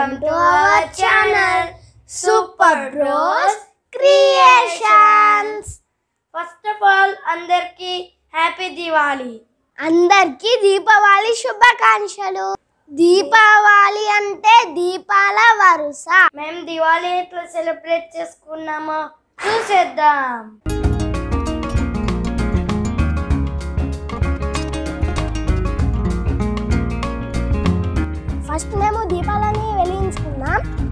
to our channel Super Bros Creations. First of all అందరికి happy Diwali అందరికీ దీపావళి శుభాకాంక్షలు. దీపావళి అంటే దీపాల వరుస. మేము దివాళీ ఎట్లా సెలబ్రేట్ చేసుకున్నామో చూసేద్దాం. ఫస్ట్ మేము దీపాలని వెలిగించుకున్నాం దీపాలు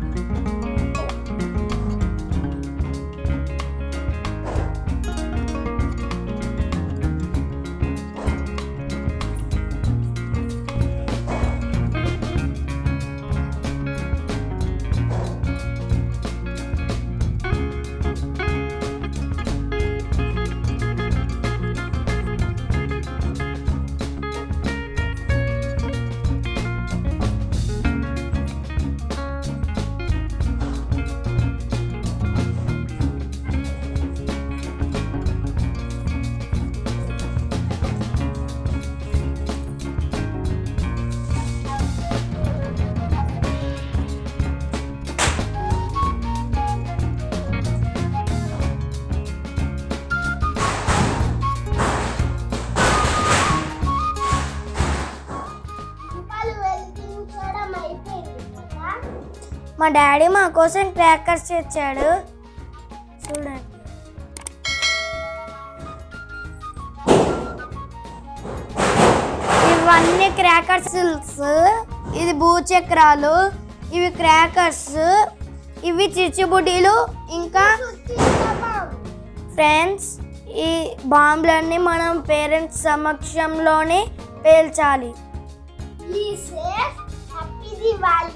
మా డాడీ మా కోసం క్రాకర్స్ తెచ్చాడు. చూడండి. ఇవన్నీ క్రాకర్స్ ఇది భూచక్రాలు ఇవి క్రాకర్స్ ఇవి చిచ్చుబుడ్డీలు ఇంకా ఫ్రెండ్స్ ఈ బాంబులన్నీ మనం పేరెంట్స్ సమక్షంలోనే పేల్చాలి. Please safe happy Diwali